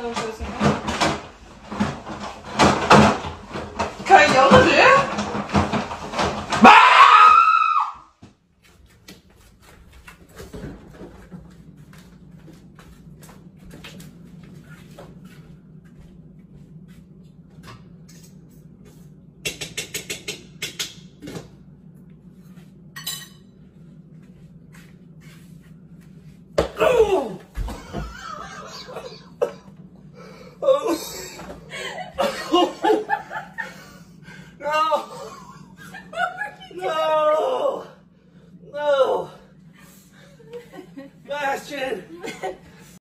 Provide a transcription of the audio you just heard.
Skal vi se Hva gjør du? No! No! No! Bastion!